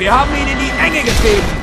Wir haben ihn in die Enge getrieben.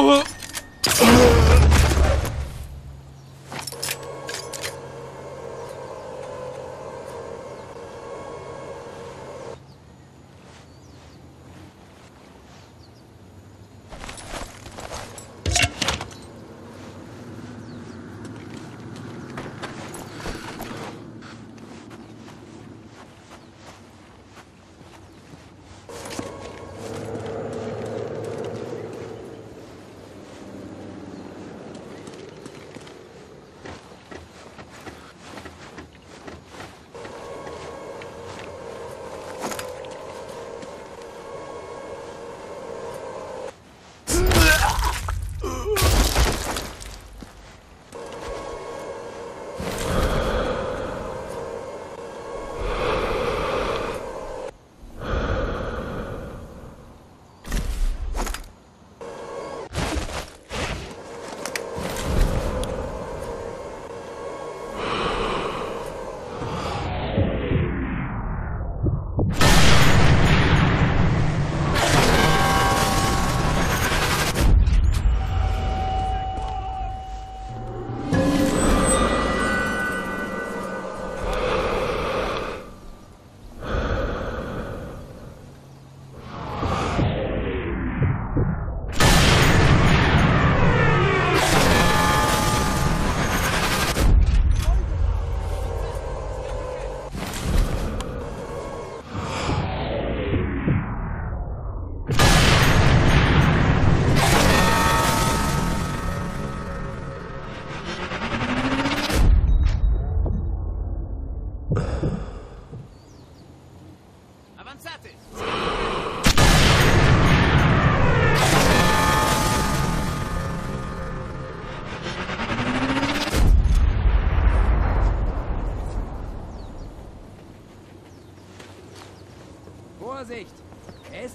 Oh,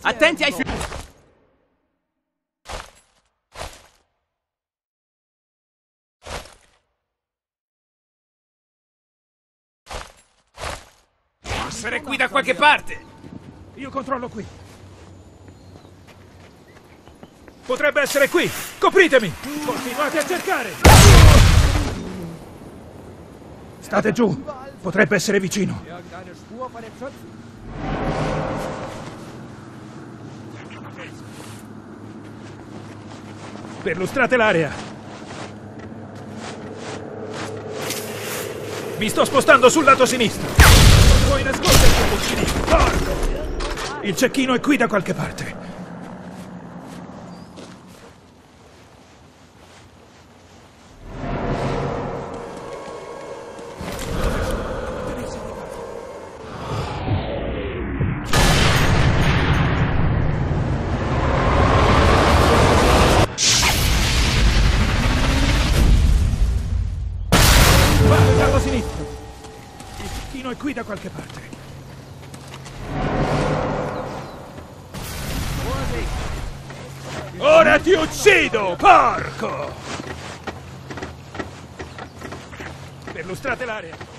Attenti ai fiori! Essere qui da qualche parte! Io controllo qui. Potrebbe essere qui. Copritemi. Continuate a cercare. State giù. Potrebbe essere vicino. Perlustrate l'area. Mi sto spostando sul lato sinistro. Non puoi nasconderti, Puccini. Porco! Il cecchino è qui da qualche parte. È qui da qualche parte. Ora ti uccido, porco! Perlustrate l'area.